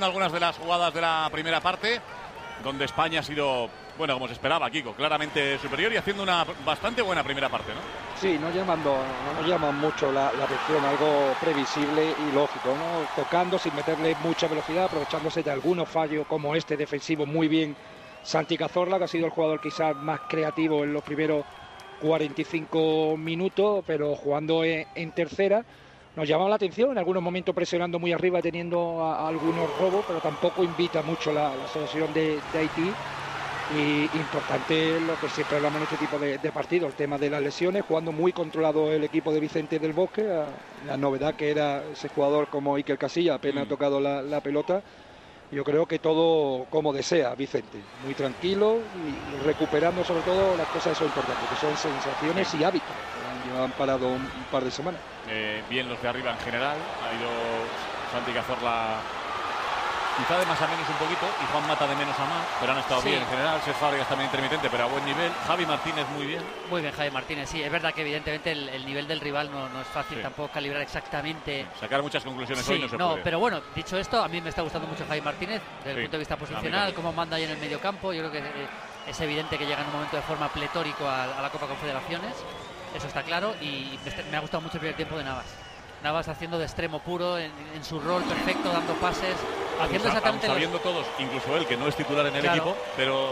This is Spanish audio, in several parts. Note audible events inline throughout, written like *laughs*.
Algunas de las jugadas de la primera parte, donde España ha sido, bueno, como se esperaba, Kiko, claramente superior y haciendo una bastante buena primera parte, ¿no? Sí, no llamando, no llaman mucho la, atención, algo previsible y lógico, ¿no? Tocando sin meterle mucha velocidad, aprovechándose de algunos fallos como este defensivo muy bien. Santi Cazorla, que ha sido el jugador quizás más creativo en los primeros 45 minutos, pero jugando en, en tercera nos llamaba la atención, en algunos momentos presionando muy arriba, teniendo a, a algunos robos, pero tampoco invita mucho la, la selección de, de, Haití. Y importante lo que siempre hablamos en este tipo de, de, partidos, el tema de las lesiones, jugando muy controlado el equipo de Vicente del Bosque, la novedad que era ese jugador como Iker Casilla, apenas mm. ha tocado la, la, pelota. Yo creo que todo como desea Vicente, muy tranquilo y recuperando sobre todo las cosas eso importantes, que son sensaciones y hábitos. Llevan parado un par de semanas. Eh, bien los de arriba en general. Ha ido Santi Cazorla quizá de más a menos un poquito y Juan Mata de menos a más, pero han estado sí. bien en general. Cés Fábregas también intermitente, pero a buen nivel. Javi Martínez muy bien. Muy bien, Javi Martínez, sí. Es verdad que evidentemente el, el nivel del rival no, no es fácil sí. tampoco calibrar exactamente. Sacar muchas conclusiones sí, hoy no se no, puede. pero bueno, dicho esto, a mí me está gustando mucho Javi Martínez desde el punto de vista posicional, cómo manda ahí en el medio campo. Yo creo que eh, es evidente que llega en un momento de forma pletórico a, a la Copa Confederaciones. Eso está claro y me ha gustado mucho el primer tiempo de Navas. Navas haciendo de extremo puro en, en su rol perfecto, dando pases, haciendo exactamente sabiendo los... todos, incluso él que no es titular en el claro. equipo, pero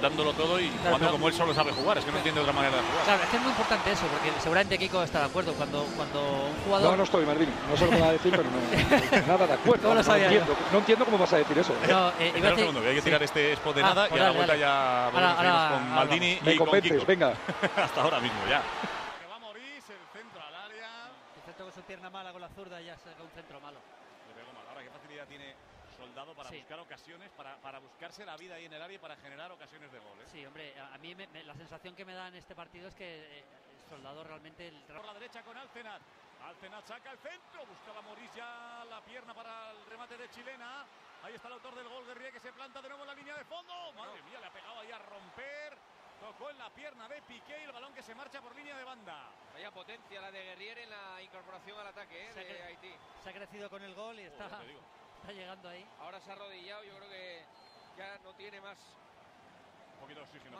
dándolo todo y claro, jugando claro. como él solo sabe jugar, es que no entiende otra manera de jugar. Claro, es que es muy importante eso, porque seguramente Kiko está de acuerdo cuando, cuando un jugador. No, no estoy, Martín, no sé lo que va a decir, pero no, nada de acuerdo. No, no, entiendo, no, entiendo, cómo vas a decir eso. No, eh, Espera un segundo, que hay que tirar sí. este spot de ah, nada y a la vuelta dale. ya ahora, ahora, con Maldini y con Kiko. venga. *laughs* Hasta ahora mismo ya. su pierna mala con la zurda ya saca un centro malo. Le pegó mal. Ahora, ¿qué facilidad tiene Soldado para sí. buscar ocasiones, para, para, buscarse la vida ahí en el área y para generar ocasiones de gol? ¿eh? Sí, hombre, a mí me, me, la sensación que me da en este partido es que eh, Soldado realmente... El... Por la derecha con Alcenat. Alcenat saca el centro, buscaba Morís ya la pierna para el remate de Chilena. Ahí está el autor del gol, Guerrier, que se planta de nuevo en la línea de fondo. Madre mía, le ha pegado ahí a romper. Tocó en la pierna de Piqué y el balón que se marcha por línea de banda. Vaya potencia la de Guerrier en la incorporación al ataque ¿eh? se de Haití. Se ha crecido con el gol y está, está llegando ahí. Ahora se ha arrodillado, yo creo que ya no tiene más. Un poquito de oxígeno.